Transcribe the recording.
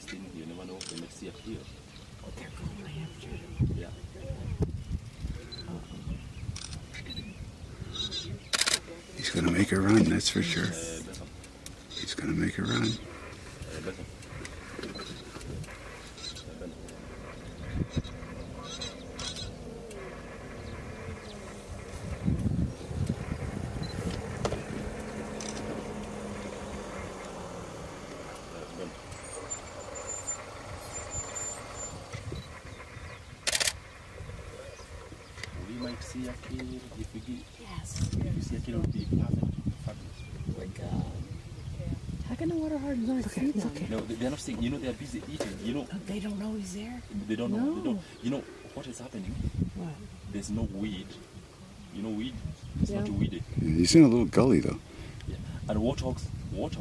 this thing, you never know, they may see a. They're going after. Yeah. He's going to make a run, that's for sure. Uh, He's going to make a run. Uh, We might see a kid if we get Yes. if you see a kid it would be perfect. Fabulous. Oh my God. How can the warthog not see them? No, they- they're not saying. You know, they're busy eating. You know, They don't know he's there. they don't know. They don't. No. You know what is happening? What? There's no weed. You know weed. It's not Yeah. weedy. He's in a little gully though. Yeah. And warthogs, warthogs